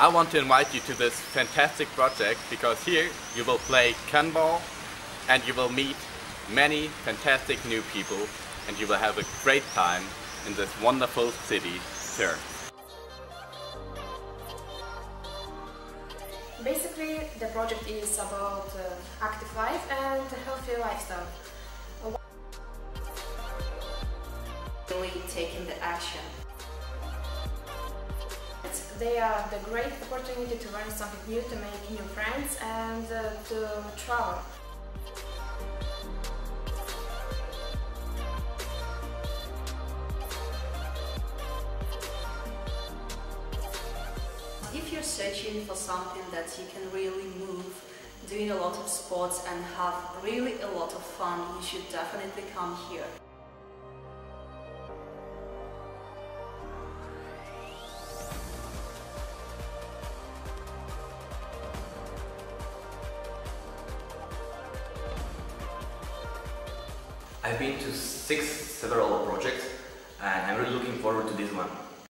I want to invite you to this fantastic project because here you will play Kinball and you will meet many fantastic new people and you will have a great time in this wonderful city, Sir. Basically, the project is about uh, active life and a healthy lifestyle. Really taking the action. They are the great opportunity to learn something new, to make new friends and uh, to travel. If you're searching for something that you can really move, doing a lot of sports and have really a lot of fun, you should definitely come here. I've been to six several projects and I'm really looking forward to this one.